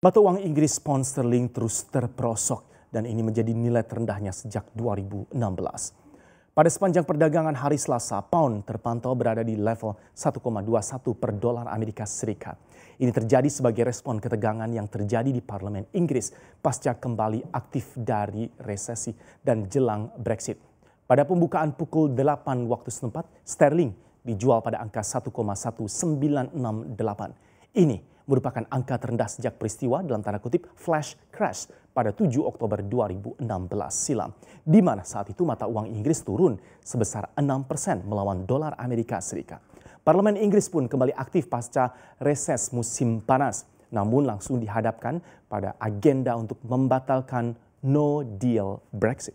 Mata uang Inggris pound sterling terus terperosok dan ini menjadi nilai terendahnya sejak 2016. Pada sepanjang perdagangan hari Selasa, pound terpantau berada di level 1,21 per dolar Amerika Serikat. Ini terjadi sebagai respon ketegangan yang terjadi di parlemen Inggris pasca kembali aktif dari resesi dan jelang Brexit. Pada pembukaan pukul 8 waktu setempat, sterling dijual pada angka 1,1968. Ini merupakan angka terendah sejak peristiwa dalam tanda kutip flash crash pada 7 Oktober 2016 silam, di mana saat itu mata uang Inggris turun sebesar 6% melawan dolar Amerika Serikat. Parlemen Inggris pun kembali aktif pasca reses musim panas, namun langsung dihadapkan pada agenda untuk membatalkan no deal Brexit.